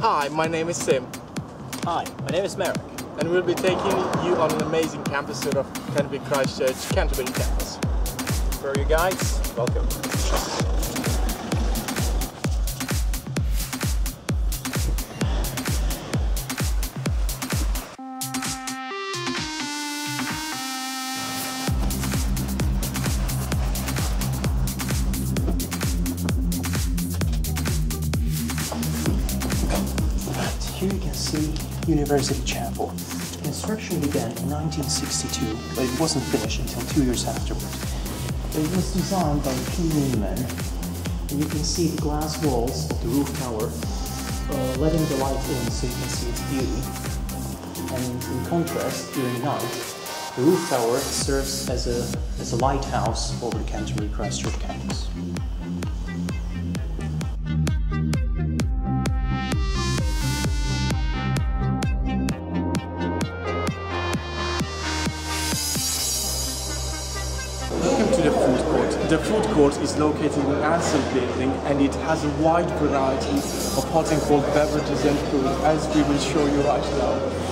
Hi, my name is Sim, Hi, my name is Marek. and we'll be taking you on an amazing campus tour of Canterbury Christ Church Canterbury campus. For you guys, welcome. University Chapel. Construction began in 1962, but it wasn't finished until two years afterward. It was designed by P. Newman, and you can see the glass walls of the roof tower, uh, letting the light in so you can see its beauty. And in contrast, during night, the roof tower serves as a, as a lighthouse over the Canterbury Christ Church campus. The food court is located in Anselm building and it has a wide variety of hot and cold beverages and food as we will show you right now.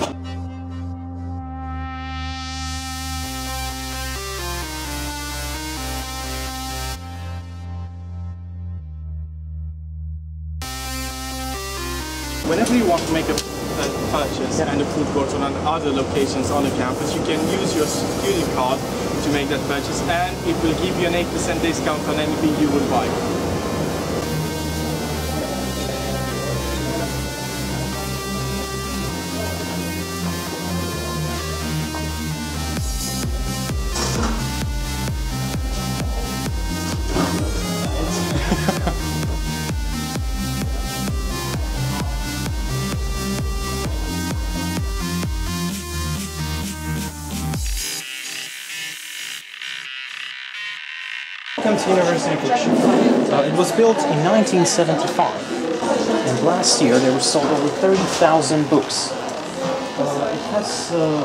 Whenever you want to make a, a purchase and the food court on other locations on the campus, you can use your student card to make that purchase and it will give you an 8% discount on anything you would buy. University Bookshop. Uh, it was built in 1975, and last year there were sold over 30,000 books. Uh, it has uh,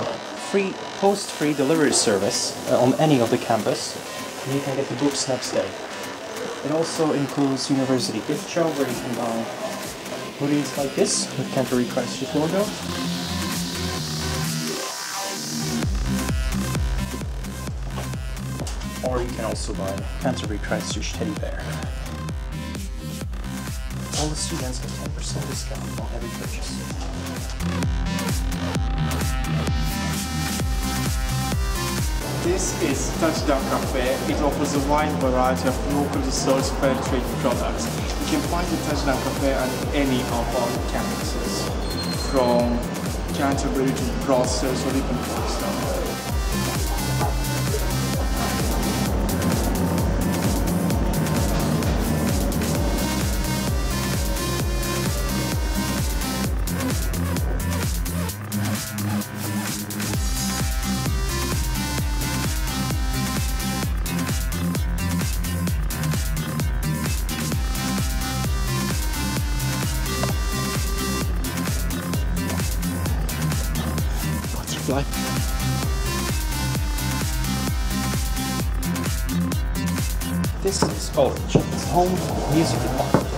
free post-free delivery service uh, on any of the campus, and you can get the books next day. It also includes University gift shop where you can buy hoodies like this with Canterbury Christ Church logo. Or you can also buy Canterbury Christ Church teddy bear. All the students get 10% discount on every purchase. This is Touchdown Cafe. It offers a wide variety of locally sourced fair trade products. You can find the Touchdown Cafe at any of our campuses, from Canterbury to Brussels or even Folkestone. This is College. Home of the music department.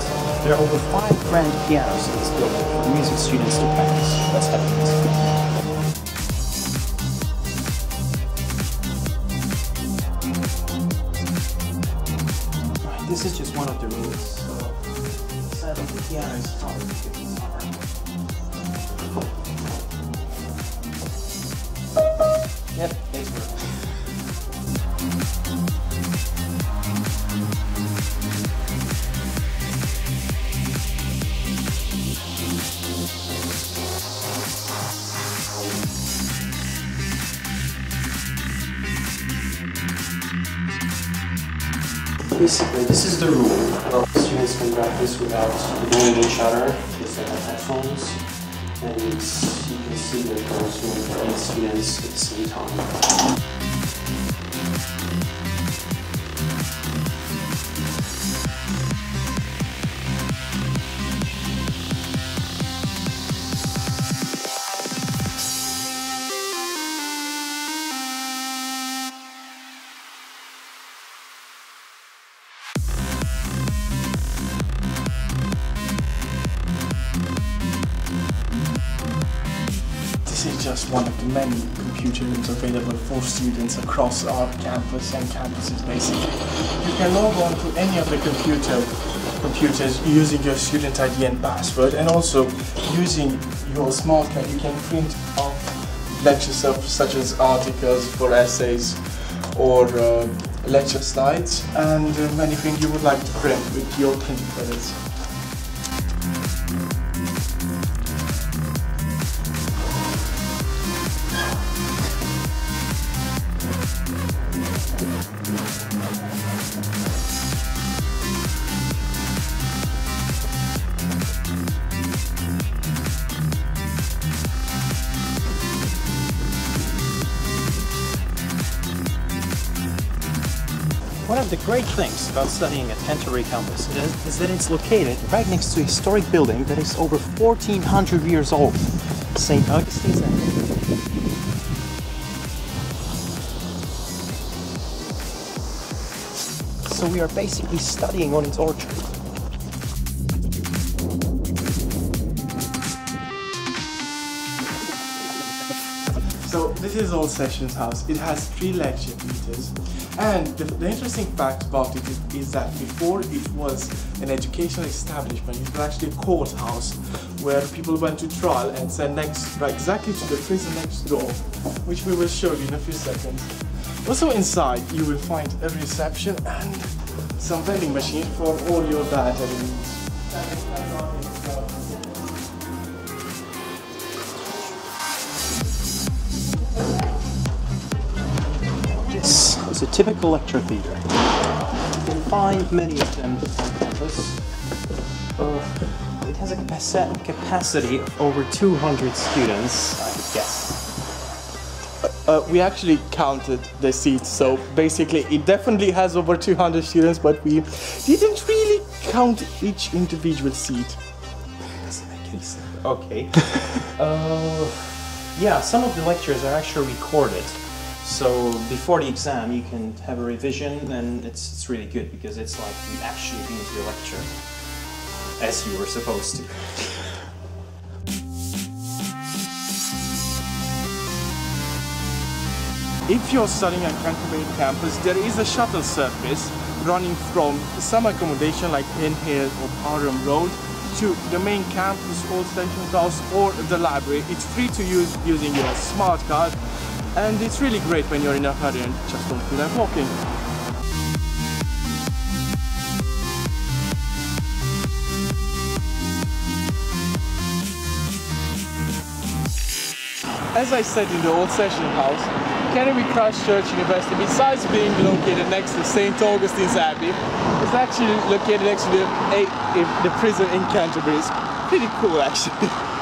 There are over five grand pianos in this building for music students to practice. Let's have a listen. This is just one of the rooms. So, sadly, the piano is hard to. Yep, Basically, this is the room where students can practice without knowing each other, just like have headphones. And you can see the for eight students at the same time. This is just one of the many computer rooms available for students across our campus and campuses basically. You can log on to any of the computer computers using your student ID and password and also using your smart card you can print off lectures such as articles for essays or uh, lecture slides and uh, many things you would like to print with your printing credits. Of the great things about studying at Canterbury campus is, is that it's located right next to a historic building that is over 1400 years old, St. Augustine's Abbey. So we are basically studying on its orchard. So this is Old Sessions House. It has three lecture theatres. And the, the interesting fact about it is, is that before it was an educational establishment, it was actually a courthouse where people went to trial and sent next, right, exactly to the prison next door, which we will show you in a few seconds. Also inside you will find a reception and some vending machines for all your dietary needs. Is a typical lecture theatre. You can find many of them on campus. Uh, it has a capaci- capacity of over 200 students, I guess. Uh, we actually counted the seats, so basically it definitely has over 200 students, but we didn't really count each individual seat. Doesn't make any sense. Okay. uh, yeah, some of the lectures are actually recorded. So before the exam, you can have a revision, and it's, it's really good because it's like you actually been to the lecture as you were supposed to. If you're studying on Canterbury campus, there is a shuttle service running from some accommodation like Penn Hill or Parham Road to the main campus, Old Sessions House or the library. It's free to use using your smart card and it's really great when you're in a hurry and just don't feel like walking. As I said in the old session house, Canterbury Christ Church University, besides being located next to St. Augustine's Abbey, is actually located next to the, the prison in Canterbury. It's pretty cool actually.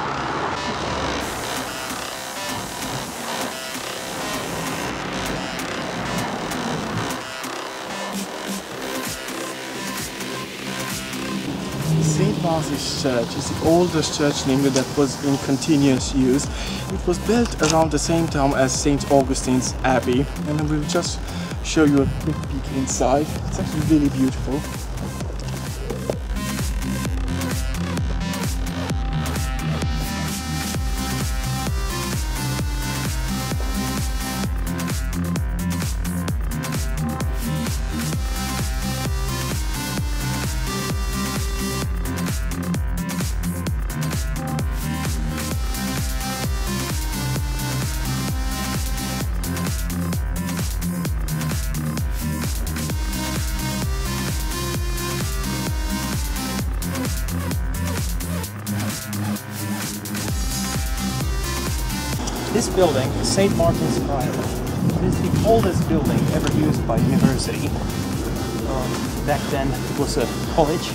St. Martin's Church is the oldest church in England that was in continuous use. It was built around the same time as St. Augustine's Abbey, and I will just show you a quick peek inside. It's actually really beautiful. This building is St. Martin's Priory. It is the oldest building ever used by university. Um, back then it was a college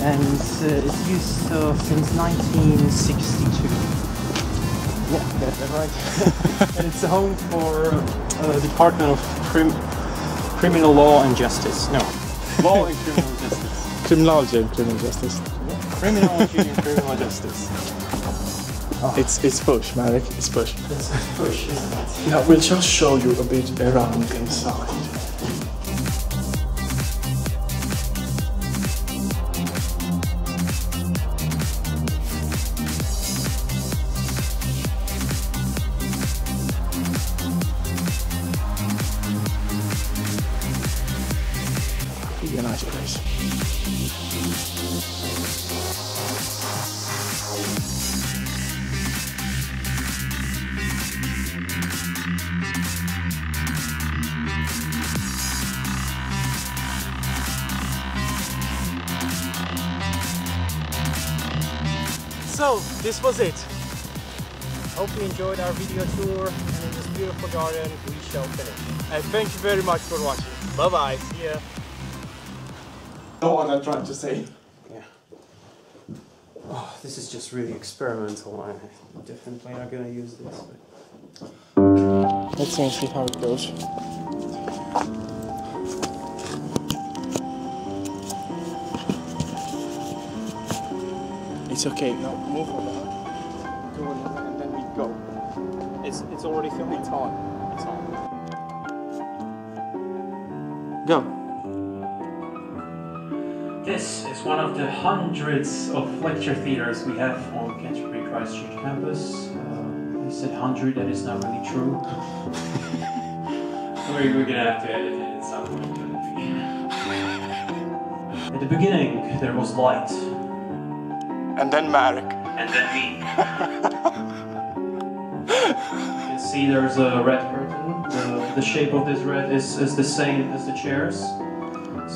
and uh, it's used uh, since 1962. Yeah, got that right. and it's a home for uh, Department of Crim- Criminal Law and Justice. No, Law and Criminal Justice. Criminology and criminal justice. Criminology and Criminal Justice. Ah. It's it's push, Marek. It's push. Push, isn't it? Now we'll just show you a bit around inside. So, this was it. Hope you enjoyed our video tour and in this beautiful garden we shall finish. And thank you very much for watching. Bye bye. See ya. Know what I'm trying to say. Yeah. Oh, this is just really experimental. I'm definitely not gonna use this. But... Let's see, see how it goes. It's okay. Now move on. Do it and then we go. It's it's already filming. It's on. It's on. Go. This is one of the hundreds of lecture theaters we have on Canterbury Christ Church campus. Uh, I said hundred, that is not really true. we're, we're gonna have to edit it at some point. At the beginning, there was light, And then Marek. and then me. you can see there's a red curtain. The, the shape of this red is, is the same as the chairs.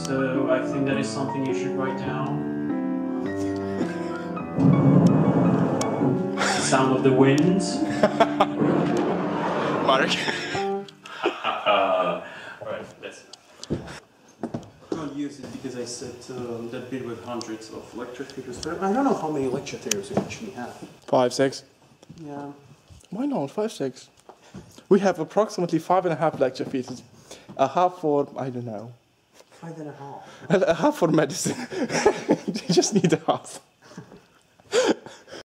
So I think that is something you should write down. the sound of the wind. Marek. Uh, right, that's Don't use it because I said um, that bit with hundreds of lecture theaters. But I don't know how many lecture theaters we actually have. Five, six. Yeah. Why not? Five, six. We have approximately five and a half lecture theaters. A half for, I don't know, Five and a half. a half for medicine. you just need a half.